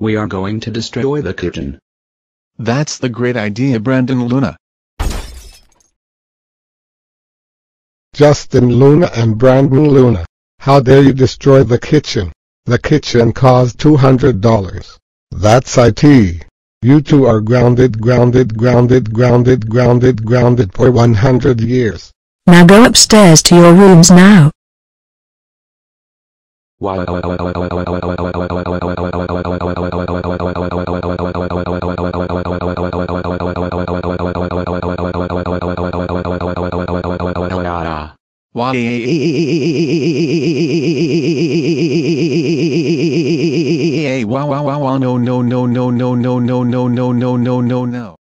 We are going to destroy the kitchen. That's the great idea Brandon Luna. Justin Luna and Brandon Luna. How dare you destroy the kitchen? The kitchen cost $200. That's IT. You two are grounded, grounded, grounded, grounded, grounded, grounded for 100 years. Now go upstairs to your rooms now. Why? Wow wow wow wow no no no no no no no no no no no no no